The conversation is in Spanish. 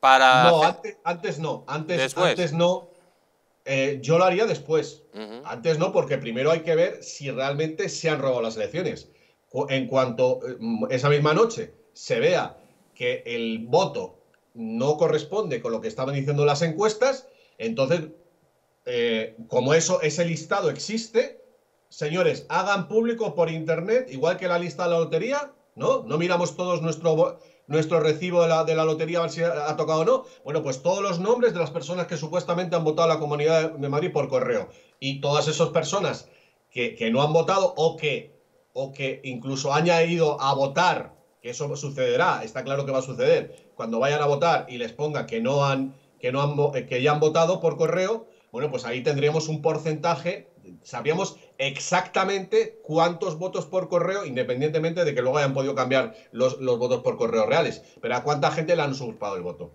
para... No, antes, no. Antes, antes no. Eh, yo lo haría después. Antes no, porque primero hay que ver si realmente se han robado las elecciones. En cuanto mm, esa misma noche se vea que el voto no corresponde con lo que estaban diciendo las encuestas, entonces, eh, como eso, ese listado existe, señores, hagan público por internet, igual que la lista de la lotería, ¿no? No miramos todos nuestro, nuestro recibo de la, de la lotería a ver si ha, tocado o no. Bueno, pues todos los nombres de las personas que supuestamente han votado a la Comunidad de Madrid por correo. Y todas esas personas que, que no han votado o que, o que incluso han ido a votar, que eso sucederá, está claro que va a suceder, cuando vayan a votar y les ponga que no han, que no han, que ya han votado por correo, bueno, pues ahí tendríamos un porcentaje sabríamos exactamente cuántos votos por correo, independientemente de que luego hayan podido cambiar los, votos por correo reales, pero a cuánta gente le han usurpado el voto.